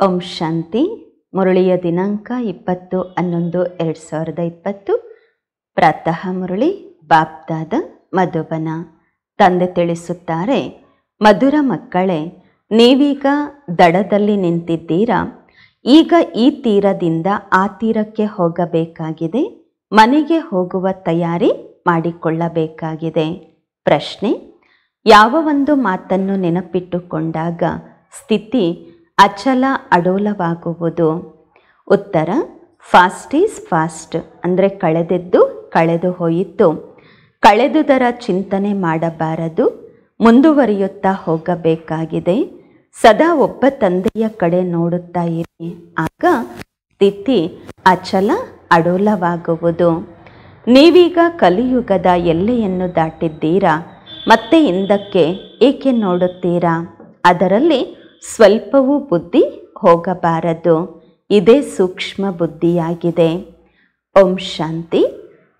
ಓಂ ಶಾಂತಿ. ಮುರಳಿಯ ದಿನಾಂಕ ಇಪ್ಪತ್ತು ಹನ್ನೊಂದು ಎರಡು ಸಾವಿರದ ಇಪ್ಪತ್ತು. ಪ್ರಾತಃ ಮುರಳಿ, ಬಾಪ್ದಾದ ಮಧುಬನ. ತಂದೆ ತಿಳಿಸುತ್ತಾರೆ, ಮಧುರ ಮಕ್ಕಳೇ, ನೀವೀಗ ದಡದಲ್ಲಿ ನಿಂತಿದ್ದೀರಾ? ಈಗ ಈ ತೀರದಿಂದ ಆ ತೀರಕ್ಕೆ ಹೋಗಬೇಕಾಗಿದೆ. ಮನೆಗೆ ಹೋಗುವ ತಯಾರಿ ಮಾಡಿಕೊಳ್ಳಬೇಕಾಗಿದೆ. ಪ್ರಶ್ನೆ. ಯಾವ ಒಂದು ಮಾತನ್ನು ನೆನಪಿಟ್ಟುಕೊಂಡಾಗ ಸ್ಥಿತಿ ಅಚಲ ಅಡೋಲವಾಗುವುದು. ಉತ್ತರ, ಫಾಸ್ಟ್ ಈಸ್ ಫಾಸ್ಟ್ ಅಂದರೆ ಕಳೆದಿದ್ದು ಕಳೆದು ಹೋಯಿತು. ಕಳೆದುದರ ಚಿಂತನೆ ಮಾಡಬಾರದು. ಮುಂದುವರಿಯುತ್ತಾ ಹೋಗಬೇಕಾಗಿದೆ. ಸದಾ ಒಬ್ಬ ತಂದೆಯ ಕಡೆ ನೋಡುತ್ತಾ ಇರಿ. ಆಗ ಸ್ಥಿತಿ ಅಚಲ ಅಡೋಲವಾಗುವುದು. ನೀವೀಗ ಕಲಿಯುಗದ ಎಲ್ಲೆಯನ್ನು ದಾಟಿದ್ದೀರಾ? ಮತ್ತೆ ಹಿಂದಕ್ಕೆ ಏಕೆ ನೋಡುತ್ತೀರಾ? ಅದರಲ್ಲಿ ಸ್ವಲ್ಪವೂ ಬುದ್ಧಿ ಹೋಗಬಾರದು. ಇದೇ ಸೂಕ್ಷ್ಮ ಬುದ್ಧಿಯಾಗಿದೆ. ಓಂ ಶಾಂತಿ.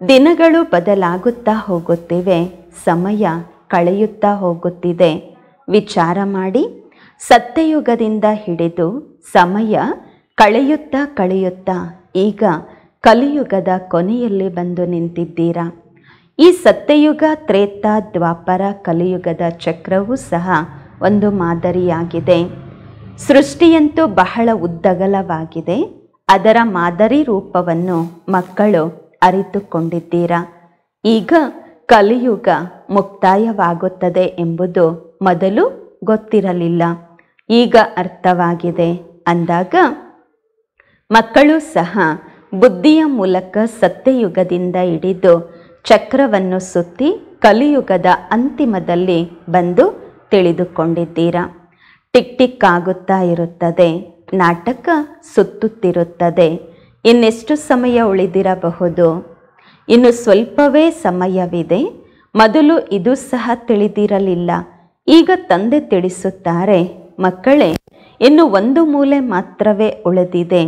ದಿನಗಳು ಬದಲಾಗುತ್ತಾ ಹೋಗುತ್ತಿವೆ. ಸಮಯ ಕಳೆಯುತ್ತಾ ಹೋಗುತ್ತಿದೆ. ವಿಚಾರ ಮಾಡಿ. ಸತ್ಯಯುಗದಿಂದ ಹಿಡಿದು ಸಮಯ ಕಳೆಯುತ್ತಾ ಕಳೆಯುತ್ತಾ ಈಗ ಕಲಿಯುಗದ ಕೊನೆಯಲ್ಲಿ ಬಂದು ನಿಂತಿದ್ದೀರಾ? ಈ ಸತ್ಯಯುಗ, ತ್ರೇತ, ದ್ವಾಪರ ಕಲಿಯುಗದ ಚಕ್ರವೂ ಸಹ ಒಂದು ಮಾದರಿಯಾಗಿದೆ. ಸೃಷ್ಟಿಯಂತೂ ಬಹಳ ಉದ್ದಗಲವಾಗಿದೆ. ಅದರ ಮಾದರಿ ರೂಪವನ್ನು ಮಕ್ಕಳು ಅರಿತುಕೊಂಡಿದ್ದೀರಾ? ಈಗ ಕಲಿಯುಗ ಮುಕ್ತಾಯವಾಗುತ್ತದೆ ಎಂಬುದು ಮೊದಲು ಗೊತ್ತಿರಲಿಲ್ಲ. ಈಗ ಅರ್ಥವಾಗಿದೆ. ಅಂದಾಗ ಮಕ್ಕಳು ಸಹ ಬುದ್ಧಿಯ ಮೂಲಕ ಸತ್ಯಯುಗದಿಂದ ಹಿಡಿದು ಚಕ್ರವನ್ನು ಸುತ್ತಿ ಕಲಿಯುಗದ ಅಂತಿಮದಲ್ಲಿ ಬಂದು ತಿಳಿದುಕೊಂಡಿದ್ದೀರಾ? ಟಿಕ್ ಟಿಕ್ ಆಗುತ್ತಾ ಇರುತ್ತದೆ. ನಾಟಕ ಸುತ್ತುತ್ತಿರುತ್ತದೆ. ಇನ್ನೆಷ್ಟು ಸಮಯ ಉಳಿದಿರಬಹುದು? ಇನ್ನು ಸ್ವಲ್ಪವೇ ಸಮಯವಿದೆ. ಮೊದಲು ಇದು ಸಹ ತಿಳಿದಿರಲಿಲ್ಲ. ಈಗ ತಂದೆ ತಿಳಿಸುತ್ತಾರೆ, ಮಕ್ಕಳೇ, ಇನ್ನು ಒಂದು ಮೂಲೆ ಮಾತ್ರವೇ ಉಳಿದಿದೆ.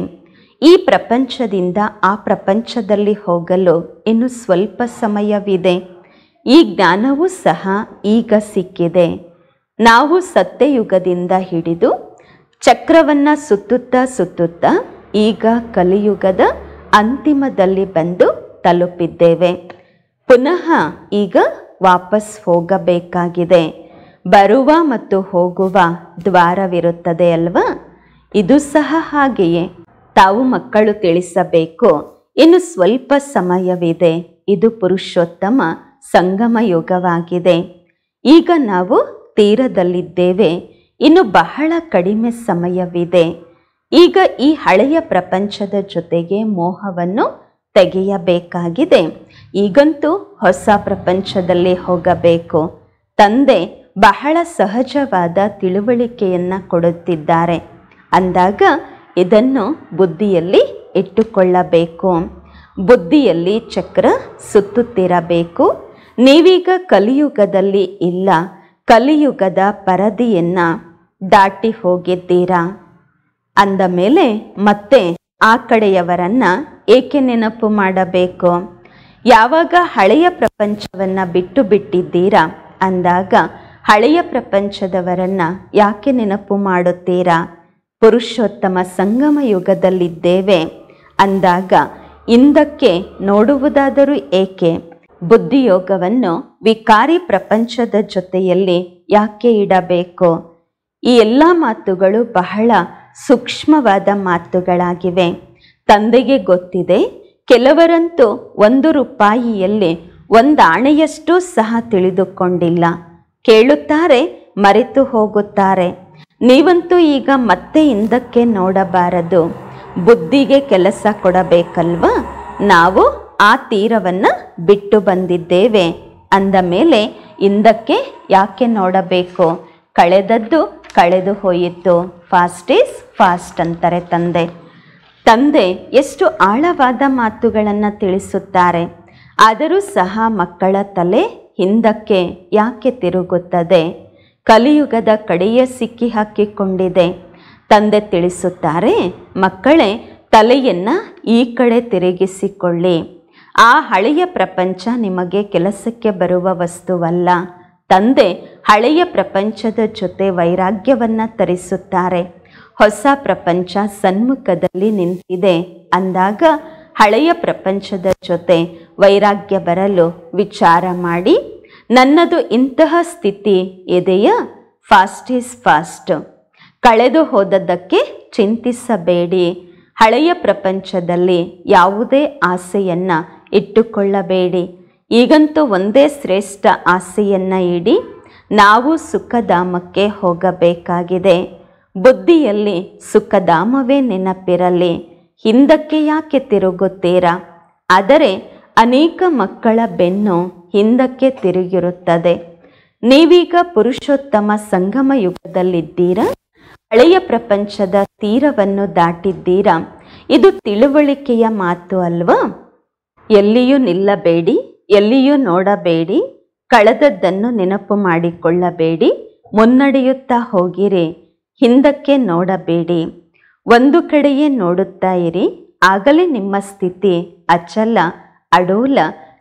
ಈ ಪ್ರಪಂಚದಿಂದ ಆ ಪ್ರಪಂಚದಲ್ಲಿ ಹೋಗಲು ಇನ್ನು ಸ್ವಲ್ಪ ಸಮಯವಿದೆ. ಈ ಜ್ಞಾನವೂ ಸಹ ಈಗ ಸಿಕ್ಕಿದೆ. ನಾವು ಸತ್ಯಯುಗದಿಂದ ಹಿಡಿದು ಚಕ್ರವನ್ನು ಸುತ್ತುತ್ತಾ ಸುತ್ತುತ್ತಾ ಈಗ ಕಲಿಯುಗದ ಅಂತಿಮದಲ್ಲಿ ಬಂದು ತಲುಪಿದ್ದೇವೆ. ಪುನಃ ಈಗ ವಾಪಸ್ ಹೋಗಬೇಕಾಗಿದೆ. ಬರುವ ಮತ್ತು ಹೋಗುವ ದ್ವಾರವಿರುತ್ತದೆ ಅಲ್ವಾ? ಇದು ಸಹ ಹಾಗೆಯೇ. ತಾವು ಮಕ್ಕಳು ತಿಳಿಸಬೇಕು. ಇನ್ನು ಸ್ವಲ್ಪ ಸಮಯವಿದೆ. ಇದು ಪುರುಷೋತ್ತಮ ಸಂಗಮ ಯುಗವಾಗಿದೆ ಈಗ ನಾವು ತೀರದಲ್ಲಿದ್ದೇವೆ. ಇನ್ನು ಬಹಳ ಕಡಿಮೆ ಸಮಯವಿದೆ. ಈಗ ಈ ಹಳೆಯ ಪ್ರಪಂಚದ ಜೊತೆಗೆ ಮೋಹವನ್ನು ತೆಗೆಯಬೇಕಾಗಿದೆ. ಈಗಂತೂ ಹೊಸ ಪ್ರಪಂಚದಲ್ಲಿ ಹೋಗಬೇಕು. ತಂದೆ ಬಹಳ ಸಹಜವಾದ ತಿಳುವಳಿಕೆಯನ್ನು ಕೊಡುತ್ತಿದ್ದಾರೆ. ಅಂದಾಗ ಇದನ್ನು ಬುದ್ಧಿಯಲ್ಲಿ ಇಟ್ಟುಕೊಳ್ಳಬೇಕು. ಬುದ್ಧಿಯಲ್ಲಿ ಚಕ್ರ ಸುತ್ತುತ್ತಿರಬೇಕು. ನೀವೀಗ ಕಲಿಯುಗದಲ್ಲಿ ಇಲ್ಲ. ಕಲಿಯುಗದ ಪರದಿಯನ್ನ ದಾಟಿ ಹೋಗಿದ್ದೀರಾ? ಅಂದ ಮೇಲೆ ಮತ್ತೆ ಆ ಕಡೆಯವರನ್ನ ಏಕೆ ನೆನಪು ಮಾಡಬೇಕು? ಯಾವಾಗ ಹಳೆಯ ಪ್ರಪಂಚವನ್ನು ಬಿಟ್ಟು ಬಿಟ್ಟಿದ್ದೀರಾ? ಅಂದಾಗ ಹಳೆಯ ಪ್ರಪಂಚದವರನ್ನ ಯಾಕೆ ನೆನಪು ಮಾಡುತ್ತೀರಾ? ಪುರುಷೋತ್ತಮ ಸಂಗಮ ಯುಗದಲ್ಲಿದ್ದೇವೆ. ಅಂದಾಗ ಹಿಂದಕ್ಕೆ ನೋಡುವುದಾದರೂ ಏಕೆ? ಬುದ್ಧಿಯೋಗವನ್ನು ವಿಕಾರಿ ಪ್ರಪಂಚದ ಜೊತೆಯಲ್ಲಿ ಯಾಕೆ ಇಡಬೇಕು? ಈ ಎಲ್ಲ ಮಾತುಗಳು ಬಹಳ ಸೂಕ್ಷ್ಮವಾದ ಮಾತುಗಳಾಗಿವೆ. ತಂದೆಗೆ ಗೊತ್ತಿದೆ, ಕೆಲವರಂತೂ ಒಂದು ರೂಪಾಯಿಯಲ್ಲಿ ಒಂದು ಆಣೆಯಷ್ಟು ಸಹ ತಿಳಿದುಕೊಂಡಿಲ್ಲ. ಕೇಳುತ್ತಾರೆ, ಮರೆತು ಹೋಗುತ್ತಾರೆ. ನೀವಂತೂ ಈಗ ಮತ್ತೆ ಹಿಂದಕ್ಕೆ ನೋಡಬಾರದು. ಬುದ್ಧಿಗೆ ಕೆಲಸ ಕೊಡಬೇಕಲ್ವಾ? ನಾವು ಆ ತೀರವನ್ನು ಬಿಟ್ಟು ಬಂದಿದ್ದೇವೆ. ಅಂದ ಮೇಲೆ ಹಿಂದಕ್ಕೆ ಯಾಕೆ ನೋಡಬೇಕು? ಕಳೆದದ್ದು ಕಳೆದು ಹೋಯಿತು. ಫಾಸ್ಟ್ ಈಸ್ ಫಾಸ್ಟ್ ಅಂತಾರೆ ತಂದೆ. ತಂದೆ ಎಷ್ಟು ಆಳವಾದ ಮಾತುಗಳನ್ನು ತಿಳಿಸುತ್ತಾರೆ. ಆದರೂ ಸಹ ಮಕ್ಕಳ ತಲೆ ಹಿಂದಕ್ಕೆ ಯಾಕೆ ತಿರುಗುತ್ತದೆ? ಕಲಿಯುಗದ ಕಡೆಯ ಸಿಕ್ಕಿ ಹಾಕಿಕೊಂಡಿದೆ. ತಂದೆ ತಿಳಿಸುತ್ತಾರೆ, ಮಕ್ಕಳೇ, ತಲೆಯನ್ನು ಈ ಕಡೆ ತಿರುಗಿಸಿಕೊಳ್ಳಿ. ಆ ಹಳೆಯ ಪ್ರಪಂಚ ನಿಮಗೆ ಕೆಲಸಕ್ಕೆ ಬರುವ ವಸ್ತುವಲ್ಲ. ತಂದೆ ಹಳೆಯ ಪ್ರಪಂಚದ ಜೊತೆ ವೈರಾಗ್ಯವನ್ನು ತರಿಸುತ್ತಾರೆ. ಹೊಸ ಪ್ರಪಂಚ ಸನ್ಮುಖದಲ್ಲಿ ನಿಂತಿದೆ. ಅಂದಾಗ ಹಳೆಯ ಪ್ರಪಂಚದ ಜೊತೆ ವೈರಾಗ್ಯ ಬರಲು ವಿಚಾರ ಮಾಡಿ, ನನ್ನದು ಇಂತಹ ಸ್ಥಿತಿ ಇದೆಯ ಫಾಸ್ಟ್ ಈಸ್ ಫಾಸ್ಟ್. ಕಳೆದು ಹೋದದ್ದಕ್ಕೆ ಚಿಂತಿಸಬೇಡಿ. ಹಳೆಯ ಪ್ರಪಂಚದಲ್ಲಿ ಯಾವುದೇ ಆಸೆಯನ್ನ ಇಟ್ಟುಕೊಳ್ಳಬೇಡಿ. ಈಗಂತೂ ಒಂದೇ ಶ್ರೇಷ್ಠ ಆಸೆಯನ್ನು ಇಡಿ ನಾವು ಸುಖಧಾಮಕ್ಕೆ ಹೋಗಬೇಕಾಗಿದೆ. ಬುದ್ಧಿಯಲ್ಲಿ ಸುಖಧಾಮವೇ ನೆನಪಿರಲಿ. ಹಿಂದಕ್ಕೆ ಯಾಕೆ ತಿರುಗುತ್ತೀರಾ? ಆದರೆ ಅನೇಕ ಮಕ್ಕಳ ಬೆನ್ನು ಹಿಂದಕ್ಕೆ ತಿರುಗಿರುತ್ತದೆ. ನೀವೀಗ ಪುರುಷೋತ್ತಮ ಸಂಗಮ ಯುಗದಲ್ಲಿದ್ದೀರಾ? ಹಳೆಯ ಪ್ರಪಂಚದ ತೀರವನ್ನು ದಾಟಿದ್ದೀರಾ? ಇದು ತಿಳುವಳಿಕೆಯ ಮಾತು ಅಲ್ವಾ? ಎಲ್ಲಿಯೂ ನಿಲ್ಲಬೇಡಿ, ಎಲ್ಲಿಯೂ ನೋಡಬೇಡಿ, ಕಳೆದದ್ದನ್ನು ನೆನಪು ಮಾಡಿಕೊಳ್ಳಬೇಡಿ, ಮುನ್ನಡೆಯುತ್ತಾ ಹೋಗಿರಿ, ಹಿಂದಕ್ಕೆ ನೋಡಬೇಡಿ, ಒಂದು ಕಡೆಯೇ ನೋಡುತ್ತಾ ಇರಿ, ಆಗಲೇ ನಿಮ್ಮ ಸ್ಥಿತಿ ಅಚಲ, ಅಡೋಲ,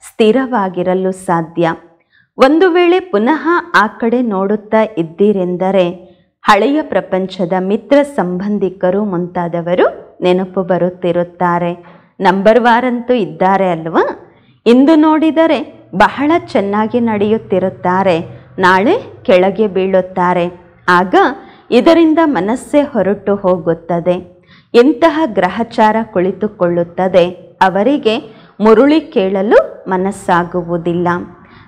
ಸ್ಥಿರವಾಗಿರಲು ಸಾಧ್ಯ. ಒಂದು ವೇಳೆ ಪುನಃ ಆ ಕಡೆ ನೋಡುತ್ತಾ ಇದ್ದೀರೆಂದರೆ, ಹಳೆಯ ಪ್ರಪಂಚದ ಮಿತ್ರ ಸಂಬಂಧಿಕರು ಮುಂತಾದವರು ನೆನಪು ಬರುತ್ತಿರುತ್ತಾರೆ. ನಂಬರ್ ವಾರಂತೂ ಇದ್ದಾರೆ ಅಲ್ವಾ? ಇಂದು ನೋಡಿದರೆ ಬಹಳ ಚೆನ್ನಾಗಿ ನಡೆಯುತ್ತಿರುತ್ತಾರೆ, ನಾಳೆ ಕೆಳಗೆ ಬೀಳುತ್ತಾರೆ. ಆಗ ಇದರಿಂದ ಮನಸ್ಸೇ ಹೊರಟು ಹೋಗುತ್ತದೆ. ಎಂತಹ ಗ್ರಹಚಾರ ಕುಳಿತುಕೊಳ್ಳುತ್ತದೆ. ಅವರಿಗೆ ಮುರುಳಿ ಕೇಳಲು ಮನಸ್ಸಾಗುವುದಿಲ್ಲ.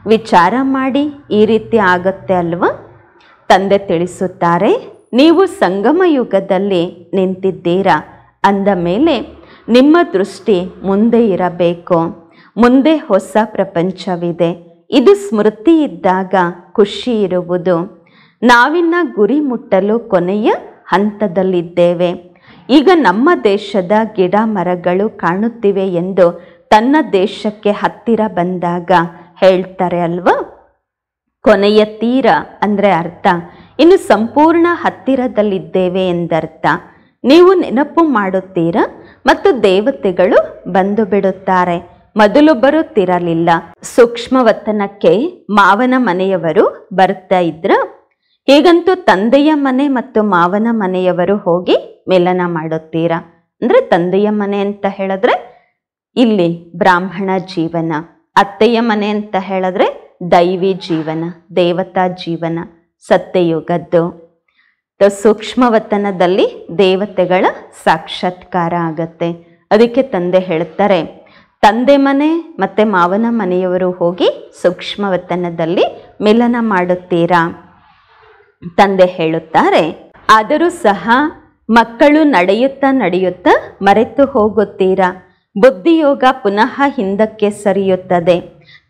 ವಿಚಾರ ಮಾಡಿ ಈ ರೀತಿ ಆಗತ್ತೆ ಅಲ್ವಾ? ತಂದೆ ತಿಳಿಸುತ್ತಾರೆ, ನೀವು ಸಂಗಮ ಯುಗದಲ್ಲಿ ನಿಂತಿದ್ದೀರಾ? ಅಂದ ಮೇಲೆ ನಿಮ್ಮ ದೃಷ್ಟಿ ಮುಂದೆ ಇರಬೇಕು. ಮುಂದೆ ಹೊಸ ಪ್ರಪಂಚವಿದೆ. ಇದು ಸ್ಮೃತಿ ಇದ್ದಾಗ ಖುಷಿ ಇರುವುದು. ನಾವಿನ್ನ ಗುರಿ ಮುಟ್ಟಲು ಕೊನೆಯ ಹಂತದಲ್ಲಿದ್ದೇವೆ. ಈಗ ನಮ್ಮ ದೇಶದ ಗಿಡ ಮರಗಳು ಕಾಣುತ್ತಿವೆ ಎಂದು ತನ್ನ ದೇಶಕ್ಕೆ ಹತ್ತಿರ ಬಂದಾಗ ಹೇಳ್ತಾರೆ ಅಲ್ವಾ? ಕೊನೆಯ ತೀರ ಅಂದರೆ ಅರ್ಥ. ಇನ್ನು ಸಂಪೂರ್ಣ ಹತ್ತಿರದಲ್ಲಿದ್ದೇವೆ ಎಂದರ್ಥ. ನೀವು ನೆನಪು ಮಾಡುತ್ತೀರಾ? ಮತ್ತು ದೇವತೆಗಳು ಬಂದು ಬಿಡುತ್ತಾರೆ. ಮೊದಲು ಬರುತ್ತಿರಲಿಲ್ಲ. ಸೂಕ್ಷ್ಮವತನಕ್ಕೆ ಮಾವನ ಮನೆಯವರು ಬರ್ತಾ ಇದ್ರು. ಹೀಗಂತೂ ತಂದೆಯ ಮನೆ ಮತ್ತು ಮಾವನ ಮನೆಯವರು ಹೋಗಿ ಮಿಲನ ಮಾಡುತ್ತೀರಾ? ಅಂದ್ರೆ ತಂದೆಯ ಮನೆ ಅಂತ ಹೇಳಿದ್ರೆ ಇಲ್ಲಿ ಬ್ರಾಹ್ಮಣ ಜೀವನ, ಅತ್ತೆಯ ಮನೆ ಅಂತ ಹೇಳಿದ್ರೆ ದೈವಿ ಜೀವನ, ದೇವತಾ ಜೀವನ, ಸತ್ಯಯುಗದ್ದು. ಸೂಕ್ಷ್ಮವತನದಲ್ಲಿ ದೇವತೆಗಳ ಸಾಕ್ಷಾತ್ಕಾರ ಆಗತ್ತೆ. ಅದಕ್ಕೆ ತಂದೆ ಹೇಳ್ತಾರೆ, ತಂದೆ ಮನೆ ಮತ್ತೆ ಮಾವನ ಮನೆಯವರು ಹೋಗಿ ಸೂಕ್ಷ್ಮವತನದಲ್ಲಿ ಮಿಲನ ಮಾಡುತ್ತೀರಾ? ತಂದೆ ಹೇಳುತ್ತಾರೆ, ಆದರೂ ಸಹ ಮಕ್ಕಳು ನಡೆಯುತ್ತಾ ನಡೆಯುತ್ತಾ ಮರೆತು ಹೋಗುತ್ತೀರಾ? ಬುದ್ಧಿಯೋಗ ಪುನಃ ಹಿಂದಕ್ಕೆ ಸರಿಯುತ್ತದೆ.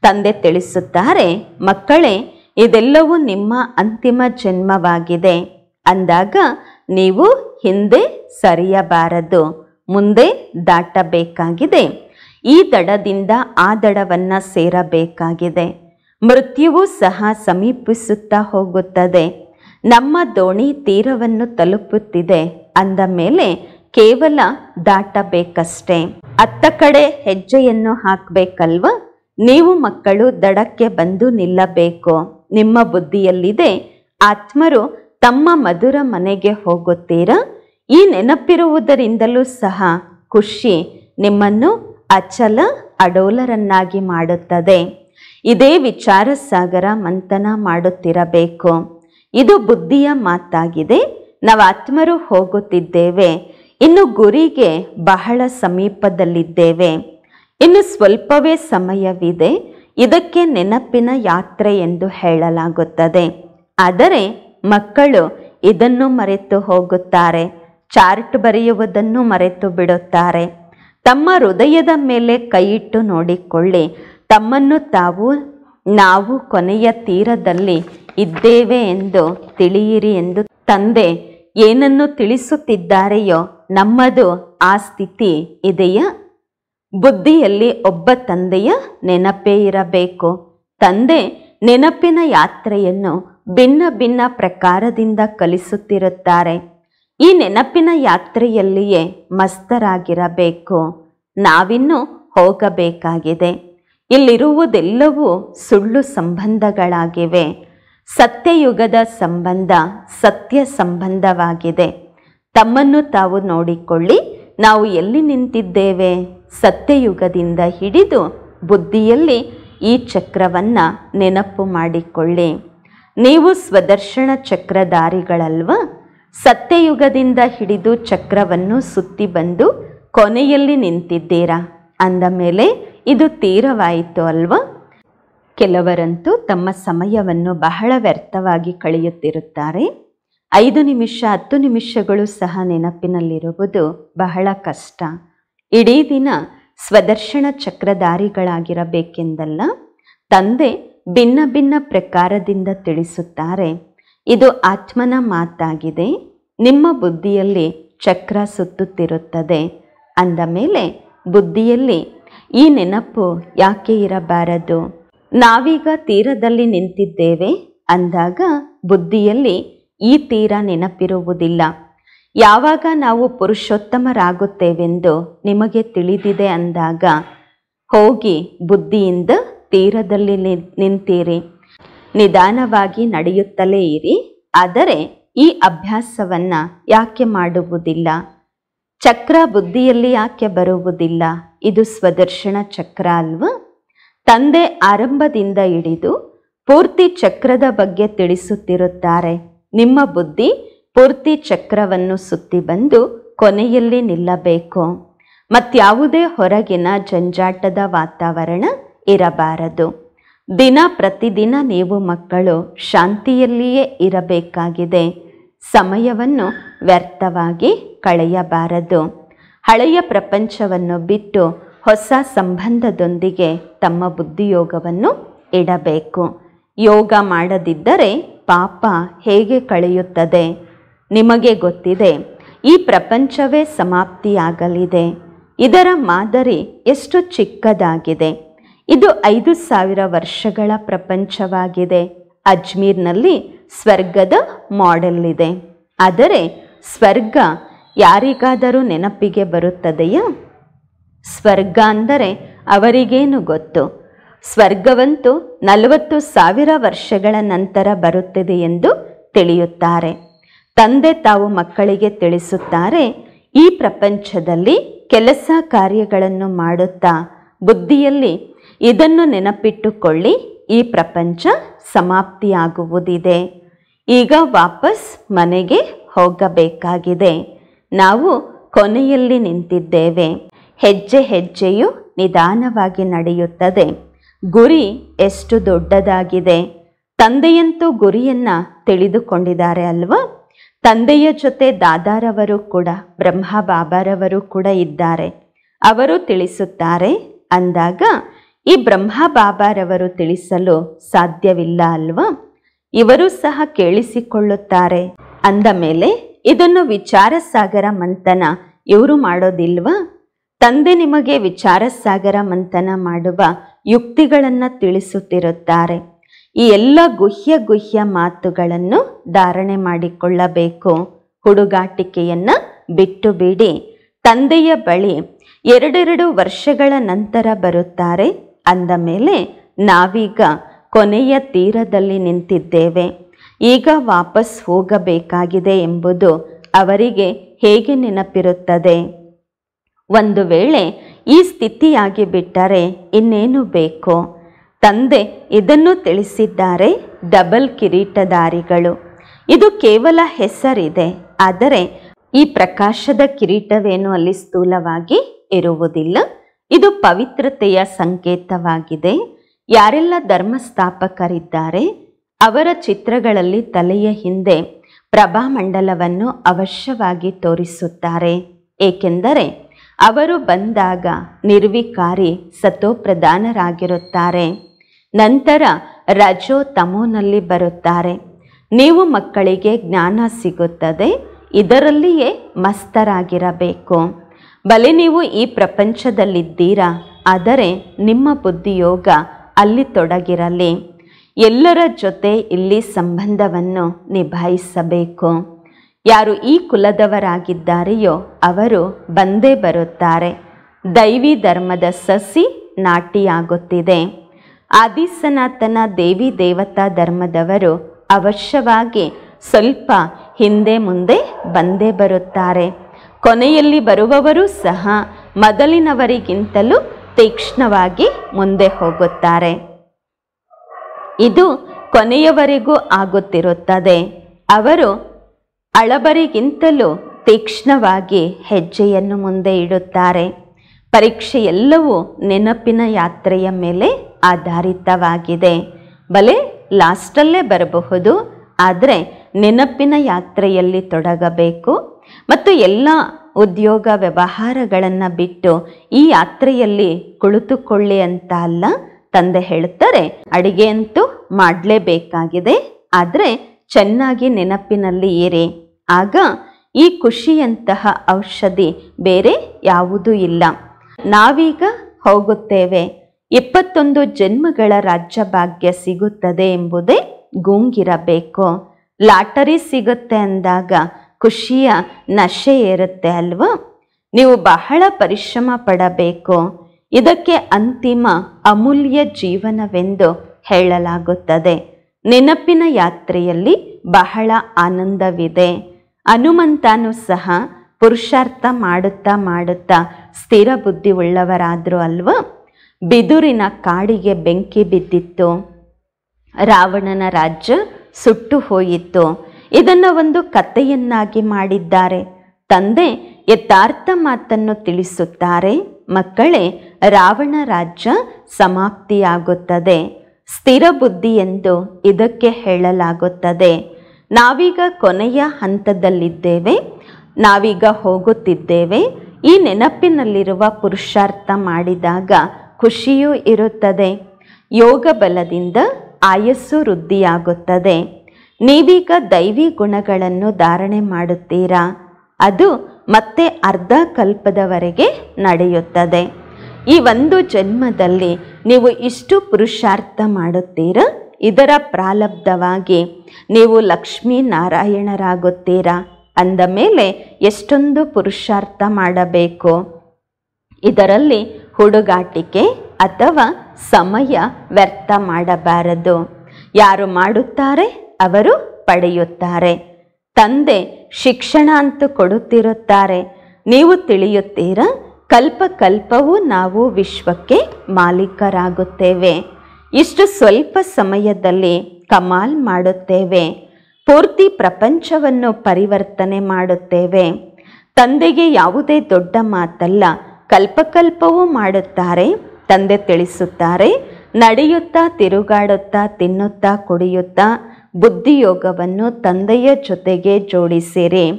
ತಂದೆ ತಿಳಿಸುತ್ತಾರೆ, ಮಕ್ಕಳೇ, ಇದೆಲ್ಲವೂ ನಿಮ್ಮ ಅಂತಿಮ ಜನ್ಮವಾಗಿದೆ. ಅಂದಾಗ ನೀವು ಹಿಂದೆ ಸರಿಯಬಾರದು, ಮುಂದೆ ದಾಟಬೇಕಾಗಿದೆ. ಈ ದಡದಿಂದ ಆ ದಡವನ್ನು ಸೇರಬೇಕಾಗಿದೆ. ಮೃತ್ಯುವು ಸಹ ಸಮೀಪಿಸುತ್ತಾ ಹೋಗುತ್ತದೆ. ನಮ್ಮ ದೋಣಿ ತೀರವನ್ನು ತಲುಪುತ್ತಿದೆ ಅಂದ ಮೇಲೆ ಕೇವಲ ದಾಟಬೇಕಷ್ಟೇ. ಅತ್ತ ಕಡೆ ಹೆಜ್ಜೆಯನ್ನು ಹಾಕಬೇಕಲ್ವ? ನೀವು ಮಕ್ಕಳು ದಡಕ್ಕೆ ಬಂದು ನಿಲ್ಲಬೇಕು. ನಿಮ್ಮ ಬುದ್ಧಿಯಲ್ಲಿದೆ. ಆತ್ಮರು ತಮ್ಮ ಮಧುರ ಮನೆಗೆ ಹೋಗುತ್ತೀರಾ? ಈ ನೆನಪಿರುವುದರಿಂದಲೂ ಸಹ ಖುಷಿ ನಿಮ್ಮನ್ನು ಅಚಲ ಅಡೋಲರನ್ನಾಗಿ ಮಾಡುತ್ತದೆ. ಇದೇ ವಿಚಾರ ಸಾಗರ ಮಂಥನ ಮಾಡುತ್ತಿರಬೇಕು. ಇದು ಬುದ್ಧಿಯ ಮಾತಾಗಿದೆ. ನಾವು ಆತ್ಮರು ಹೋಗುತ್ತಿದ್ದೇವೆ. ಇನ್ನು ಗುರಿಗೆ ಬಹಳ ಸಮೀಪದಲ್ಲಿದ್ದೇವೆ. ಇನ್ನು ಸ್ವಲ್ಪವೇ ಸಮಯವಿದೆ. ಇದಕ್ಕೆ ನೆನಪಿನ ಯಾತ್ರೆ ಎಂದು ಹೇಳಲಾಗುತ್ತದೆ. ಆದರೆ ಮಕ್ಕಳು ಇದನ್ನು ಮರೆತು ಹೋಗುತ್ತಾರೆ. ಚಾರ್ಟ್ ಬರೆಯುವುದನ್ನು ಮರೆತು ಬಿಡುತ್ತಾರೆ. ತಮ್ಮ ಹೃದಯದ ಮೇಲೆ ಕೈಯಿಟ್ಟು ನೋಡಿಕೊಳ್ಳಿ. ತಮ್ಮನ್ನು ತಾವು, ನಾವು ಕೊನೆಯ ತೀರದಲ್ಲಿ ಇದ್ದೇವೆ ಎಂದು ತಿಳಿಯಿರಿ ಎಂದು ತಂದೆ, ಏನನ್ನು ತಿಳಿಸುತ್ತಿದ್ದಾರೆಯೋ ನಮ್ಮದು ಆ ಸ್ಥಿತಿ ಇದೆಯಾ? ಬುದ್ಧಿಯಲ್ಲಿ ಒಬ್ಬ ತಂದೆಯ ನೆನಪೇ ಇರಬೇಕು. ತಂದೆ, ನೆನಪಿನ ಯಾತ್ರೆಯನ್ನು ಭಿನ್ನ ಭಿನ್ನ ಪ್ರಕಾರದಿಂದ ಕಲಿಸುತ್ತಿರುತ್ತಾರೆ. ಈ ನೆನಪಿನ ಯಾತ್ರೆಯಲ್ಲಿಯೇ ಮಸ್ತರಾಗಿರಬೇಕು. ನಾವಿನ್ನು ಹೋಗಬೇಕಾಗಿದೆ. ಇಲ್ಲಿರುವುದೆಲ್ಲವೂ ಸುಳ್ಳು ಸಂಬಂಧಗಳಾಗಿವೆ. ಸತ್ಯಯುಗದ ಸಂಬಂಧ ಸತ್ಯ ಸಂಬಂಧವಾಗಿದೆ. ತಮ್ಮನ್ನು ತಾವು ನೋಡಿಕೊಳ್ಳಿ, ನಾವು ಎಲ್ಲಿ ನಿಂತಿದ್ದೇವೆ? ಸತ್ಯಯುಗದಿಂದ ಹಿಡಿದು ಬುದ್ಧಿಯಲ್ಲಿ ಈ ಚಕ್ರವನ್ನು ನೆನಪು ಮಾಡಿಕೊಳ್ಳಿ. ನೀವು ಸ್ವದರ್ಶನ ಚಕ್ರಧಾರಿಗಳಲ್ವ? ಸತ್ಯಯುಗದಿಂದ ಹಿಡಿದು ಚಕ್ರವನ್ನು ಸುತ್ತಿ ಬಂದು ಕೊನೆಯಲ್ಲಿ ನಿಂತಿದ್ದೀರಾ? ಅಂದ ಮೇಲೆ, ಇದು ತೀರವಾಯಿತು ಅಲ್ವಾ? ಕೆಲವರಂತೂ ತಮ್ಮ ಸಮಯವನ್ನು ಬಹಳ ವ್ಯರ್ಥವಾಗಿ ಕಳೆಯುತ್ತಿರುತ್ತಾರೆ. ಐದು ನಿಮಿಷ, ಹತ್ತು ನಿಮಿಷಗಳು ಸಹ ನೆನಪಿನಲ್ಲಿರುವುದು ಬಹಳ ಕಷ್ಟ. ಇಡೀ ದಿನ ಸ್ವದರ್ಶನ ಚಕ್ರಧಾರಿಗಳಾಗಿರಬೇಕೆಂದಲ್ಲ? ತಂದೆ ಭಿನ್ನ ಭಿನ್ನ ಪ್ರಕಾರದಿಂದ ತಿಳಿಸುತ್ತಾರೆ. ಇದು ಆತ್ಮನ ಮಾತಾಗಿದೆ. ನಿಮ್ಮ ಬುದ್ಧಿಯಲ್ಲಿ ಚಕ್ರ ಸುತ್ತುತ್ತಿರುತ್ತದೆ. ಅಂದ ಮೇಲೆ ಬುದ್ಧಿಯಲ್ಲಿ, ಈ ನೆನಪು ಯಾಕೆ ಇರಬಾರದು? ನಾವೀಗ ತೀರದಲ್ಲಿ ನಿಂತಿದ್ದೇವೆ ಅಂದಾಗ ಬುದ್ಧಿಯಲ್ಲಿ ಈ ತೀರ ನೆನಪಿರುವುದಿಲ್ಲ. ಯಾವಾಗ ನಾವು ಪುರುಷೋತ್ತಮರಾಗುತ್ತೇವೆಂದು ನಿಮಗೆ ತಿಳಿದಿದೆ ಅಂದಾಗ, ಹೋಗಿ ಬುದ್ಧಿಯಿಂದ ತೀರದಲ್ಲಿ ನಿಂತೀರಿ. ನಿಧಾನವಾಗಿ ನಡೆಯುತ್ತಲೇ ಇರಿ. ಆದರೆ ಈ ಅಭ್ಯಾಸವನ್ನ ಯಾಕೆ ಮಾಡುವುದಿಲ್ಲ? ಚಕ್ರ ಬುದ್ಧಿಯಲ್ಲಿ ಯಾಕೆ ಬರುವುದಿಲ್ಲ? ಇದು ಸ್ವದರ್ಶನ ಚಕ್ರ ಅಲ್ವ? ತಂದೆ ಆರಂಭದಿಂದ ಹಿಡಿದು ಪೂರ್ತಿ ಚಕ್ರದ ಬಗ್ಗೆ ತಿಳಿಸುತ್ತಿರುತ್ತಾರೆ. ನಿಮ್ಮ ಬುದ್ಧಿ ಪೂರ್ತಿ ಚಕ್ರವನ್ನು ಸುತ್ತಿ ಬಂದು ಕೊನೆಯಲ್ಲಿ ನಿಲ್ಲಬೇಕು. ಮತ್ಯಾವುದೇ ಹೊರಗಿನ ಜಂಜಾಟದ ವಾತಾವರಣ ಇರಬಾರದು. ದಿನ ಪ್ರತಿದಿನ ನೀವು ಮಕ್ಕಳು ಶಾಂತಿಯಲ್ಲಿಯೇ ಇರಬೇಕಾಗಿದೆ. ಸಮಯವನ್ನು ವ್ಯರ್ಥವಾಗಿ ಕಳೆಯಬಾರದು. ಹಳೆಯ ಪ್ರಪಂಚವನ್ನು ಬಿಟ್ಟು ಹೊಸ ಸಂಬಂಧದೊಂದಿಗೆ ತಮ್ಮ ಬುದ್ಧಿಯೋಗವನ್ನು ಇಡಬೇಕು. ಯೋಗ ಮಾಡದಿದ್ದರೆ ಪಾಪ ಹೇಗೆ ಕಳೆಯುತ್ತದೆ? ನಿಮಗೆ ಗೊತ್ತಿದೆ, ಈ ಪ್ರಪಂಚವೇ ಸಮಾಪ್ತಿಯಾಗಲಿದೆ. ಇದರ ಮಾದರಿ ಎಷ್ಟು ಚಿಕ್ಕದಾಗಿದೆ. ಇದು ಐದು ಸಾವಿರ ವರ್ಷಗಳ ಪ್ರಪಂಚವಾಗಿದೆ. ಅಜ್ಮೀರ್ನಲ್ಲಿ ಸ್ವರ್ಗದ ಮಾಡೆಲ್ ಇದೆ ಆದರೆ ಸ್ವರ್ಗ ಯಾರಿಗಾದರೂ ನೆನಪಿಗೆ ಬರುತ್ತದೆಯಾ? ಸ್ವರ್ಗ ಅಂದರೆ ಅವರಿಗೇನು ಗೊತ್ತು? ಸ್ವರ್ಗವಂತೂ ನಲವತ್ತು ಸಾವಿರ ವರ್ಷಗಳ ನಂತರ ಬರುತ್ತದೆ ಎಂದು ತಿಳಿಯುತ್ತಾರೆ. ತಂದೆ ತಾವು ಮಕ್ಕಳಿಗೆ ತಿಳಿಸುತ್ತಾರೆ, ಈ ಪ್ರಪಂಚದಲ್ಲಿ ಕೆಲಸ ಕಾರ್ಯಗಳನ್ನು ಮಾಡುತ್ತಾ ಬುದ್ಧಿಯಲ್ಲಿ ಇದನ್ನು ನೆನಪಿಟ್ಟುಕೊಳ್ಳಿ. ಈ ಪ್ರಪಂಚ ಸಮಾಪ್ತಿಯಾಗುವುದಿದೆ. ಈಗ ವಾಪಸ್ ಮನೆಗೆ ಹೋಗಬೇಕಾಗಿದೆ. ನಾವು ಕೊನೆಯಲ್ಲಿ ನಿಂತಿದ್ದೇವೆ. ಹೆಜ್ಜೆ ಹೆಜ್ಜೆಯು ನಿಧಾನವಾಗಿ ನಡೆಯುತ್ತದೆ. ಗುರಿ ಎಷ್ಟು ದೊಡ್ಡದಾಗಿದೆ. ತಂದೆಯಂತೂ ಗುರಿಯನ್ನ ತಿಳಿದುಕೊಂಡಿದ್ದಾರೆ ಅಲ್ವಾ? ತಂದೆಯ ಜೊತೆ ದಾದಾರವರು ಕೂಡ, ಬ್ರಹ್ಮ ಬಾಬಾರವರು ಕೂಡ ಇದ್ದಾರೆ. ಅವರು ತಿಳಿಸುತ್ತಾರೆ, ಅಂದಾಗ ಈ ಬ್ರಹ್ಮ ಬಾಬಾರವರು ತಿಳಿಸಲು ಸಾಧ್ಯವಿಲ್ಲ ಅಲ್ವಾ? ಇವರು ಸಹ ಕೇಳಿಸಿಕೊಳ್ಳುತ್ತಾರೆ. ಅಂದ ಮೇಲೆ, ಇದನ್ನು ವಿಚಾರ ಸಾಗರ ಮಂಥನ ಇವರು ಮಾಡೋದಿಲ್ವಾ? ತಂದೆ ನಿಮಗೆ ವಿಚಾರ ಸಾಗರ ಮಂಥನ ಮಾಡುವ ಯುಕ್ತಿಗಳನ್ನು ತಿಳಿಸುತ್ತಿರುತ್ತಾರೆ. ಈ ಎಲ್ಲ ಗುಹ್ಯ ಗುಹ್ಯ ಮಾತುಗಳನ್ನು ಧಾರಣೆ ಮಾಡಿಕೊಳ್ಳಬೇಕು. ಹುಡುಗಾಟಿಕೆಯನ್ನು ಬಿಟ್ಟು ಬಿಡಿ ತಂದೆಯ ಬಳಿ ಎರಡೆರಡು ವರ್ಷಗಳ ನಂತರ ಬರುತ್ತಾರೆ. ಅಂದ ಮೇಲೆ ನಾವೀಗ ಕೊನೆಯ ತೀರದಲ್ಲಿ ನಿಂತಿದ್ದೇವೆ. ಈಗ ವಾಪಸ್ ಹೋಗಬೇಕಾಗಿದೆ ಎಂಬುದು ಅವರಿಗೆ ಹೇಗೆ ನೆನಪಿರುತ್ತದೆ? ಒಂದು ವೇಳೆ ಈ ಸ್ಥಿತಿಯಾಗಿ ಬಿಟ್ಟರೆ ಇನ್ನೇನು ಬೇಕು? ತಂದೆ ಇದನ್ನು ತಿಳಿಸಿದ್ದಾರೆ, ಡಬಲ್ ಕಿರೀಟಧಾರಿಗಳು. ಇದು ಕೇವಲ ಹೆಸರಿದೆ, ಆದರೆ ಈ ಪ್ರಕಾಶದ ಕಿರೀಟವೇನು ಅಲ್ಲಿ ಸ್ಥೂಲವಾಗಿ ಇರುವುದಿಲ್ಲ. ಇದು ಪವಿತ್ರತೆಯ ಸಂಕೇತವಾಗಿದೆ. ಯಾರೆಲ್ಲ ಧರ್ಮಸ್ಥಾಪಕರಿದ್ದಾರೆ, ಅವರ ಚಿತ್ರಗಳಲ್ಲಿ ತಲೆಯ ಹಿಂದೆ ಪ್ರಭಾಮಂಡಲವನ್ನು ಅವಶ್ಯವಾಗಿ ತೋರಿಸುತ್ತಾರೆ. ಏಕೆಂದರೆ ಅವರು ಬಂದಾಗ ನಿರ್ವಿಕಾರಿ ಸತೋಪ್ರಧಾನರಾಗಿರುತ್ತಾರೆ ನಂತರ ರಜೋ ತಮೋನಲ್ಲಿ ಬರುತ್ತಾರೆ. ನೀವು ಮಕ್ಕಳಿಗೆ ಜ್ಞಾನ ಸಿಗುತ್ತದೆ, ಇದರಲ್ಲಿಯೇ ಮಸ್ತರಾಗಿರಬೇಕು. ಬಲೆ ನೀವು ಈ ಪ್ರಪಂಚದಲ್ಲಿದ್ದೀರಾ? ಆದರೆ ನಿಮ್ಮ ಬುದ್ಧಿಯೋಗ ಅಲ್ಲಿ ತೊಡಗಿರಲಿ. ಎಲ್ಲರ ಜೊತೆ ಇಲ್ಲಿ ಸಂಬಂಧವನ್ನು ನಿಭಾಯಿಸಬೇಕು. ಯಾರು ಈ ಕುಲದವರಾಗಿದ್ದಾರೆಯೋ ಅವರು ಬಂದೇ ಬರುತ್ತಾರೆ. ದೈವಿ ಧರ್ಮದ ಸಸಿ ನಾಟಿಯಾಗುತ್ತಿದೆ. ಆದಿಸನಾತನ ದೇವಿ ದೇವತಾ ಧರ್ಮದವರು ಅವಶ್ಯವಾಗಿ ಸ್ವಲ್ಪ ಹಿಂದೆ ಮುಂದೆ ಬಂದೇ ಬರುತ್ತಾರೆ. ಕೊನೆಯಲ್ಲಿ ಬರುವವರು ಸಹ ಮೊದಲಿನವರಿಗಿಂತಲೂ ತೀಕ್ಷ್ಣವಾಗಿ ಮುಂದೆ ಹೋಗುತ್ತಾರೆ. ಇದು ಕೊನೆಯವರೆಗೂ ಆಗುತ್ತಿರುತ್ತದೆ. ಅವರು ಅಳಬರಿಗಿಂತಲೂ ತೀಕ್ಷ್ಣವಾಗಿ ಹೆಜ್ಜೆಯನ್ನು ಮುಂದೆ ಇಡುತ್ತಾರೆ. ಪರೀಕ್ಷೆ ಎಲ್ಲವೂ ನೆನಪಿನ ಯಾತ್ರೆಯ ಮೇಲೆ ಆಧಾರಿತವಾಗಿದೆ. ಬಲೆ ಲಾಸ್ಟಲ್ಲೇ ಬರಬಹುದು, ಆದರೆ ನೆನಪಿನ ಯಾತ್ರೆಯಲ್ಲಿ ತೊಡಗಬೇಕು. ಮತ್ತು ಎಲ್ಲ ಉದ್ಯೋಗ ವ್ಯವಹಾರಗಳನ್ನು ಬಿಟ್ಟು ಈ ಯಾತ್ರೆಯಲ್ಲಿ ಕುಳಿತುಕೊಳ್ಳಿ ಅಂತ ಅಲ್ಲ, ತಂದೆ ಹೇಳುತ್ತಾರೆ, ಅಡಿಗೆ ಅಂತೂ ಮಾಡಲೇಬೇಕಾಗಿದೆ, ಆದರೆ ಚೆನ್ನಾಗಿ ನೆನಪಿನಲ್ಲಿ ಇರಿ. ಆಗ ಈ ಖುಷಿಯಂತಹ ಔಷಧಿ ಬೇರೆ ಯಾವುದೂ ಇಲ್ಲ. ನಾವೀಗ ಹೋಗುತ್ತೇವೆ. ಇಪ್ಪತ್ತೊಂದು ಜನ್ಮಗಳ ರಾಜ್ಯ ಭಾಗ್ಯ ಸಿಗುತ್ತದೆ ಎಂಬುದೇ ಗುಂಗಿರಬೇಕು. ಲಾಟರಿ ಸಿಗುತ್ತೆ ಅಂದಾಗ ಖುಷಿಯ ನಶೆ ಏರುತ್ತೆ ಅಲ್ವಾ? ನೀವು ಬಹಳ ಪರಿಶ್ರಮ ಪಡಬೇಕು. ಇದಕ್ಕೆ ಅಂತಿಮ ಅಮೂಲ್ಯ ಜೀವನವೆಂದು ಹೇಳಲಾಗುತ್ತದೆ. ನೆನಪಿನ ಯಾತ್ರೆಯಲ್ಲಿ ಬಹಳ ಆನಂದವಿದೆ. ಹನುಮಂತನೂ ಸಹ ಪುರುಷಾರ್ಥ ಮಾಡುತ್ತಾ ಮಾಡುತ್ತಾ ಸ್ಥಿರ ಬುದ್ಧಿ ಉಳ್ಳವರಾದ್ರು ಅಲ್ವಾ? ಬಿದುರಿನ ಕಾಡಿಗೆ ಬೆಂಕಿ ಬಿದ್ದಿತ್ತು. ರಾವಣನ ರಾಜ್ಯ ಸುಟ್ಟು ಹೋಯಿತು. ಇದನ್ನು ಒಂದು ಕಥೆಯನ್ನಾಗಿ ಮಾಡಿದ್ದಾರೆ. ತಂದೆ ಯಥಾರ್ಥ ಮಾತನ್ನು ತಿಳಿಸುತ್ತಾರೆ. ಮಕ್ಕಳೇ, ರಾವಣ ರಾಜ್ಯ ಸಮಾಪ್ತಿಯಾಗುತ್ತದೆ. ಸ್ಥಿರ ಬುದ್ಧಿ ಎಂದು ಇದಕ್ಕೆ ಹೇಳಲಾಗುತ್ತದೆ. ನಾವೀಗ ಕೊನೆಯ ಹಂತದಲ್ಲಿದ್ದೇವೆ. ನಾವೀಗ ಹೋಗುತ್ತಿದ್ದೇವೆ. ಈ ನೆನಪಿನಲ್ಲಿರುವ ಪುರುಷಾರ್ಥ ಮಾಡಿದಾಗ ಖುಷಿಯೂ ಇರುತ್ತದೆ. ಯೋಗ ಬಲದಿಂದ ಆಯಸ್ಸು ವೃದ್ಧಿಯಾಗುತ್ತದೆ. ನೀವೀಗ ದೈವಿ ಗುಣಗಳನ್ನು ಧಾರಣೆ ಮಾಡುತ್ತೀರಾ? ಅದು ಮತ್ತೆ ಅರ್ಧ ಕಲ್ಪದವರೆಗೆ ನಡೆಯುತ್ತದೆ. ಈ ಒಂದು ಜನ್ಮದಲ್ಲಿ ನೀವು ಇಷ್ಟು ಪುರುಷಾರ್ಥ ಮಾಡುತ್ತೀರಾ? ಇದರ ಪ್ರಾಲಬ್ಧವಾಗಿ ನೀವು ಲಕ್ಷ್ಮೀ ನಾರಾಯಣರಾಗುತ್ತೀರಾ? ಅಂದ ಮೇಲೆ ಎಷ್ಟೊಂದು ಪುರುಷಾರ್ಥ ಮಾಡಬೇಕು? ಇದರಲ್ಲಿ ಹುಡುಗಾಟಿಕೆ ಅಥವಾ ಸಮಯ ವ್ಯರ್ಥ ಮಾಡಬಾರದು. ಯಾರು ಮಾಡುತ್ತಾರೆ? ಅವರು ಪಡೆಯುತ್ತಾರೆ. ತಂದೆ ಶಿಕ್ಷಣ ಅಂತೂ ಕೊಡುತ್ತಿರುತ್ತಾರೆ. ನೀವು ತಿಳಿಯುತ್ತೀರಾ? ಕಲ್ಪ ಕಲ್ಪವೂ ನಾವು ವಿಶ್ವಕ್ಕೆ ಮಾಲೀಕರಾಗುತ್ತೇವೆ. ಇಷ್ಟು ಸ್ವಲ್ಪ ಸಮಯದಲ್ಲಿ ಕಮಾಲ್ ಮಾಡುತ್ತೇವೆ. ಪೂರ್ತಿ ಪ್ರಪಂಚವನ್ನು ಪರಿವರ್ತನೆ ಮಾಡುತ್ತೇವೆ. ತಂದೆಗೆ ಯಾವುದೇ ದೊಡ್ಡ ಮಾತಲ್ಲ. ಕಲ್ಪಕಲ್ಪವೂ ಮಾಡುತ್ತಾರೆ, ತಂದೆ ತಿಳಿಸುತ್ತಾರೆ. ನಡೆಯುತ್ತಾ, ತಿರುಗಾಡುತ್ತಾ, ತಿನ್ನುತ್ತಾ, ಕುಡಿಯುತ್ತಾ ಬುದ್ಧಿಯೋಗವನ್ನು ತಂದೆಯ ಜೊತೆಗೆ ಜೋಡಿಸಿರಿ.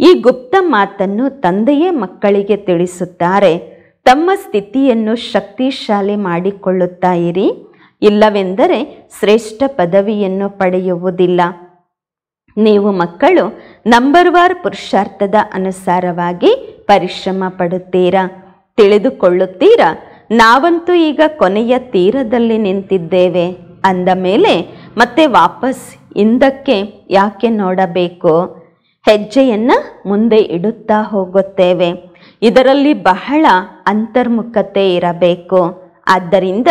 ಈ ಗುಪ್ತ ಮಾತನ್ನು ತಂದೆಯೇ ಮಕ್ಕಳಿಗೆ ತಿಳಿಸುತ್ತಾರೆ. ತಮ್ಮ ಸ್ಥಿತಿಯನ್ನು ಶಕ್ತಿಶಾಲಿ ಮಾಡಿಕೊಳ್ಳುತ್ತಾ ಇರಿ. ಇಲ್ಲವೆಂದರೆ ಶ್ರೇಷ್ಠ ಪದವಿಯನ್ನು ಪಡೆಯುವುದಿಲ್ಲ. ನೀವು ಮಕ್ಕಳು ನಂಬರ್ ವಾರ್ ಪುರುಷಾರ್ಥದ ಅನುಸಾರವಾಗಿ ಪರಿಶ್ರಮ ಪಡುತ್ತೀರಾ? ತಿಳಿದುಕೊಳ್ಳುತ್ತೀರಾ? ನಾವಂತೂ ಈಗ ಕೊನೆಯ ತೀರದಲ್ಲಿ ನಿಂತಿದ್ದೇವೆ. ಅಂದ ಮೇಲೆ ಮತ್ತೆ ವಾಪಸ್ ಹಿಂದಕ್ಕೆ ಯಾಕೆ ನೋಡಬೇಕು? ಹೆಜ್ಜೆಯನ್ನು ಮುಂದೆ ಇಡುತ್ತಾ ಹೋಗುತ್ತೇವೆ. ಇದರಲ್ಲಿ ಬಹಳ ಅಂತರ್ಮುಖತೆ ಇರಬೇಕು. ಆದ್ದರಿಂದ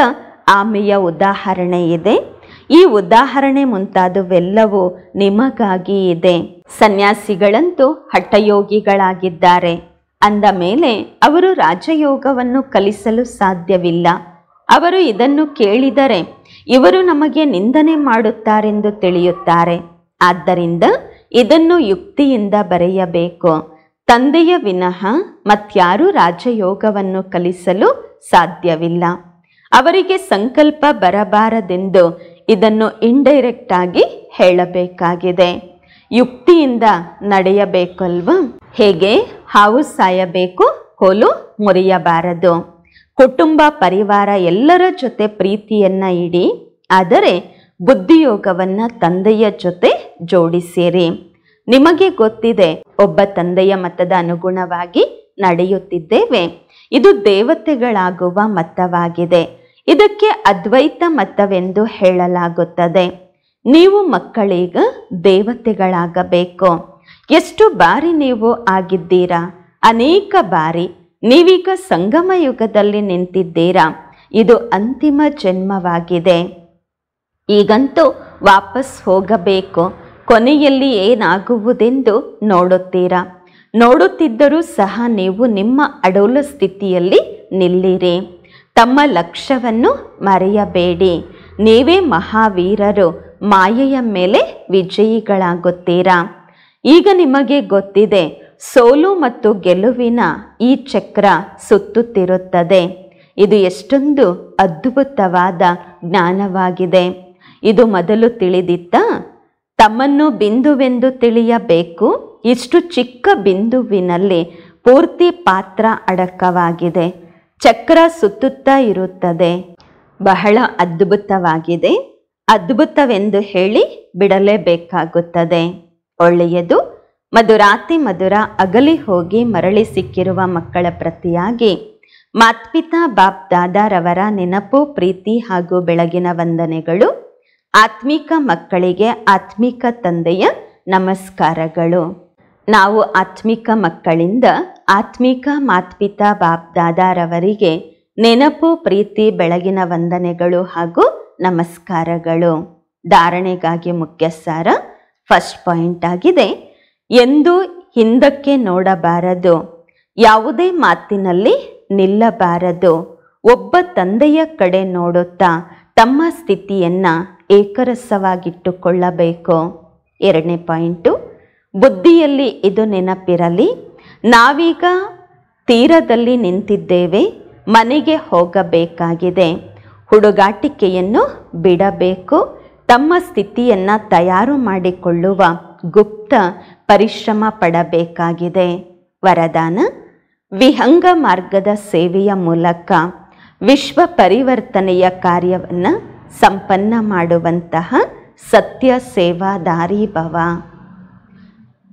ಆಮೆಯ ಉದಾಹರಣೆ ಇದೆ. ಈ ಉದಾಹರಣೆ ಮುಂತಾದವೆಲ್ಲವೂ ನಿಮಗಾಗಿ ಇದೆ. ಸನ್ಯಾಸಿಗಳಂತೂ ಹಠಯೋಗಿಗಳಾಗಿದ್ದಾರೆ. ಅಂದ ಮೇಲೆ ಅವರು ರಾಜಯೋಗವನ್ನು ಕಲಿಸಲು ಸಾಧ್ಯವಿಲ್ಲ. ಅವರು ಇದನ್ನು ಕೇಳಿದರೆ ಇವರು ನಮಗೆ ನಿಂದನೆ ಮಾಡುತ್ತಾರೆಂದು ತಿಳಿಯುತ್ತಾರೆ. ಆದ್ದರಿಂದ ಇದನ್ನು ಯುಕ್ತಿಯಿಂದ ಬರೆಯಬೇಕು. ತಂದೆಯ ವಿನಃ ಮತ್ಯಾರೂ ರಾಜಯೋಗವನ್ನು ಕಲಿಸಲು ಸಾಧ್ಯವಿಲ್ಲ. ಅವರಿಗೆ ಸಂಕಲ್ಪ ಬರಬಾರದೆಂದು ಇದನ್ನು ಇಂಡೈರೆಕ್ಟ್ ಆಗಿ ಹೇಳಬೇಕಾಗಿದೆ. ಯುಕ್ತಿಯಿಂದ ನಡೆಯಬೇಕಲ್ವ? ಹೇಗೆ? ಹಾವು ಸಾಯಬೇಕು, ಕೋಲು ಮುರಿಯಬಾರದು. ಕುಟುಂಬ ಪರಿವಾರ ಎಲ್ಲರ ಜೊತೆ ಪ್ರೀತಿಯನ್ನ ಇಡಿ, ಆದರೆ ಬುದ್ಧಿಯೋಗವನ್ನ ತಂದೆಯ ಜೊತೆ ಜೋಡಿಸಿರಿ. ನಿಮಗೆ ಗೊತ್ತಿದೆ, ಒಬ್ಬ ತಂದೆಯ ಮತದ ಅನುಗುಣವಾಗಿ ನಡೆಯುತ್ತಿದ್ದೇವೆ. ಇದು ದೇವತೆಗಳಾಗುವ ಮತವಾಗಿದೆ. ಇದಕ್ಕೆ ಅದ್ವೈತ ಮತವೆಂದು ಹೇಳಲಾಗುತ್ತದೆ. ನೀವು ಮಕ್ಕಳೀಗ ದೇವತೆಗಳಾಗಬೇಕು. ಎಷ್ಟು ಬಾರಿ ನೀವು ಆಗಿದ್ದೀರಾ? ಅನೇಕ ಬಾರಿ. ನೀವೀಗ ಸಂಗಮ ಯುಗದಲ್ಲಿ ನಿಂತಿದ್ದೀರಾ? ಇದು ಅಂತಿಮ ಜನ್ಮವಾಗಿದೆ. ಈಗಂತೂ ವಾಪಸ್ ಹೋಗಬೇಕು. ಕೊನೆಯಲ್ಲಿ ಏನಾಗುವುದೆಂದು ನೋಡುತ್ತೀರಾ? ನೋಡುತ್ತಿದ್ದರೂ ಸಹ ನೀವು ನಿಮ್ಮ ಅಡೋಲ ಸ್ಥಿತಿಯಲ್ಲಿ ನಿಲ್ಲಿರಿ. ತಮ್ಮ ಲಕ್ಷ್ಯವನ್ನು ಮರೆಯಬೇಡಿ. ನೀವೇ ಮಹಾವೀರರು, ಮಾಯೆಯ ಮೇಲೆ ವಿಜಯಿಗಳಾಗುತ್ತೀರಾ? ಈಗ ನಿಮಗೆ ಗೊತ್ತಿದೆ ಸೋಲು ಮತ್ತು ಗೆಲುವಿನ ಈ ಚಕ್ರ ಸುತ್ತುತ್ತಿರುತ್ತದೆ. ಇದು ಎಷ್ಟೊಂದು ಅದ್ಭುತವಾದ ಜ್ಞಾನವಾಗಿದೆ. ಇದು ಮೊದಲು ತಿಳಿದಿತ್ತಾ ತಮ್ಮನ್ನು ಬಿಂದುವೆಂದು ತಿಳಿಯಬೇಕು. ಇಷ್ಟು ಚಿಕ್ಕ ಬಿಂದುವಿನಲ್ಲಿ ಪೂರ್ತಿ ಪಾತ್ರ ಅಡಕವಾಗಿದೆ. ಚಕ್ರ ಸುತ್ತುತ್ತಾ ಇರುತ್ತದೆ. ಬಹಳ ಅದ್ಭುತವಾಗಿದೆ. ಅದ್ಭುತವೆಂದು ಹೇಳಿ ಬಿಡಲೇಬೇಕಾಗುತ್ತದೆ. ಒಳ್ಳೆಯದು ಮಧುರಾತಿ ಮಧುರ ಅಗಲಿ ಹೋಗಿ ಮರಳಿ ಸಿಕ್ಕಿರುವ ಮಕ್ಕಳ ಪ್ರತಿಯಾಗಿ ಮಾತ್ಪಿತಾ ಬಾಪ್ ದಾದಾರವರ ನೆನಪು, ಪ್ರೀತಿ ಹಾಗೂ ಬೆಳಗಿನ ವಂದನೆಗಳು. ಆತ್ಮಿಕ ಮಕ್ಕಳಿಗೆ ಆತ್ಮಿಕ ತಂದೆಯ ನಮಸ್ಕಾರಗಳು. ನಾವು ಆತ್ಮಿಕ ಮಕ್ಕಳಿಂದ ಆತ್ಮಿಕ ಮಾತ್ಪಿತಾ ಬಾಪ್ ದಾದಾರವರಿಗೆ ನೆನಪು, ಪ್ರೀತಿ, ಬೆಳಗಿನ ವಂದನೆಗಳು ಹಾಗೂ ನಮಸ್ಕಾರಗಳು. ಧಾರಣೆಗಾಗಿ ಮುಖ್ಯ ಸಾರ ಫಸ್ಟ್ ಪಾಯಿಂಟ್ ಆಗಿದೆ. ಎಂದು ಹಿಂದಕ್ಕೆ ನೋಡಬಾರದು. ಯಾವುದೇ ಮಾತಿನಲ್ಲಿ ನಿಲ್ಲಬಾರದು. ಒಬ್ಬ ತಂದೆಯ ಕಡೆ ನೋಡುತ್ತಾ ತಮ್ಮ ಸ್ಥಿತಿಯನ್ನು ಏಕರಸವಾಗಿಟ್ಟುಕೊಳ್ಳಬೇಕು. ಎರಡನೇ ಪಾಯಿಂಟು, ಬುದ್ಧಿಯಲ್ಲಿ ಇದು ನೆನಪಿರಲಿ. ನಾವೀಗ ತೀರದಲ್ಲಿ ನಿಂತಿದ್ದೇವೆ, ಮನೆಗೆ ಹೋಗಬೇಕಾಗಿದೆ. ಹುಡುಗಾಟಿಕೆಯನ್ನು ಬಿಡಬೇಕು. ತಮ್ಮ ಸ್ಥಿತಿಯನ್ನು ತಯಾರು ಮಾಡಿಕೊಳ್ಳುವ ಗುಪ್ತ ಪರಿಶ್ರಮ ಪಡಬೇಕಾಗಿದೆ ವರದಾನ, ವಿಹಂಗ ಮಾರ್ಗದ ಸೇವೆಯ ಮೂಲಕ ವಿಶ್ವ ಪರಿವರ್ತನೆಯ ಕಾರ್ಯವನ್ನು ಸಂಪನ್ನ ಮಾಡುವಂತಹ ಸತ್ಯ ಸೇವಾದಾರಿ ಭವ.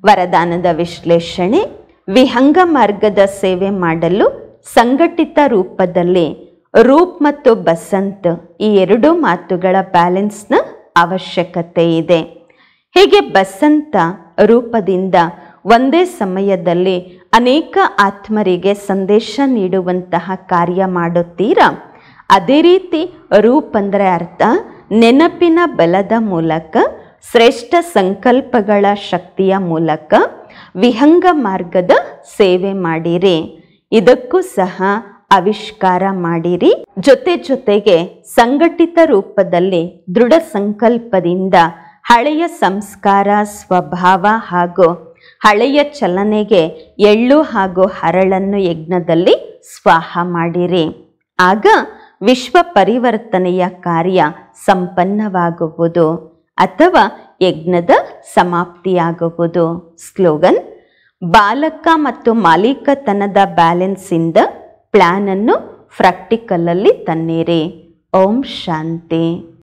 ವರದಾನದ ವಿಶ್ಲೇಷಣೆ, ವಿಹಂಗ ಮಾರ್ಗದ ಸೇವೆ ಮಾಡಲು ಸಂಘಟಿತ ರೂಪದಲ್ಲಿ ರೂಪ್ ಮತ್ತು ಬಸಂತ್ ಈ ಎರಡು ಮಾತುಗಳ ಬ್ಯಾಲೆನ್ಸ್ನ ಅವಶ್ಯಕತೆ ಇದೆ. ಹೀಗೆ ಬಸಂತ ರೂಪದಿಂದ ಒಂದೇ ಸಮಯದಲ್ಲಿ ಅನೇಕ ಆತ್ಮರಿಗೆ ಸಂದೇಶ ನೀಡುವಂತಹ ಕಾರ್ಯ ಮಾಡುತ್ತೀರಾ? ಅದೇ ರೀತಿ ರೂಪ್ ಅಂದರೆ ಅರ್ಥ, ನೆನಪಿನ ಬಲದ ಮೂಲಕ, ಶ್ರೇಷ್ಠ ಸಂಕಲ್ಪಗಳ ಶಕ್ತಿಯ ಮೂಲಕ, ವಿಹಂಗ ಮಾರ್ಗದ ಸೇವೆ ಮಾಡಿರಿ. ಇದಕ್ಕೂ ಸಹ ಆವಿಷ್ಕಾರ ಮಾಡಿರಿ. ಜೊತೆ ಜೊತೆಗೆ ಸಂಘಟಿತ ರೂಪದಲ್ಲಿ ದೃಢ ಸಂಕಲ್ಪದಿಂದ ಹಳೆಯ ಸಂಸ್ಕಾರ, ಸ್ವಭಾವ ಹಾಗೂ ಹಳೆಯ ಚಲನೆಗೆ ಎಳ್ಳು ಹಾಗೂ ಹರಳನ್ನು ಯಜ್ಞದಲ್ಲಿ ಸ್ವಾಹ ಮಾಡಿರಿ. ಆಗ ವಿಶ್ವ ಪರಿವರ್ತನೆಯ ಕಾರ್ಯ ಸಂಪನ್ನವಾಗುವುದು ಅಥವಾ ಯಜ್ಞದ ಸಮಾಪ್ತಿಯಾಗುವುದು. ಸ್ಲೋಗನ್, ಬಾಲಕ ಮತ್ತು ಮಾಲೀಕತನದ ಬ್ಯಾಲೆನ್ಸಿಂದ ಪ್ಲ್ಯಾನನ್ನು ಪ್ರಾಕ್ಟಿಕಲಲ್ಲಿ ತನ್ನಿರಿ. ಓಂ ಶಾಂತಿ.